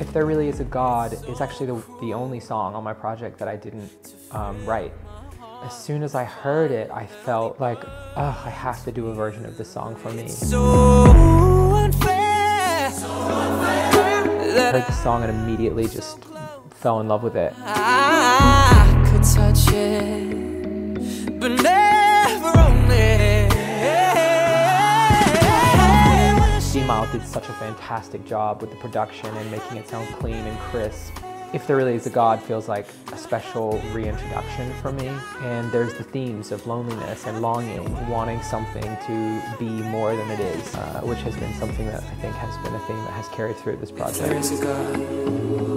If There Really Is a God is actually the, the only song on my project that I didn't um, write. As soon as I heard it, I felt like, oh, I have to do a version of this song for me. So unfair. I heard the song and immediately just fell in love with it. D-Mile did such a fantastic job with the production and making it sound clean and crisp. If There Really Is a God feels like a special reintroduction for me. And there's the themes of loneliness and longing, wanting something to be more than it is, uh, which has been something that I think has been a theme that has carried through this project.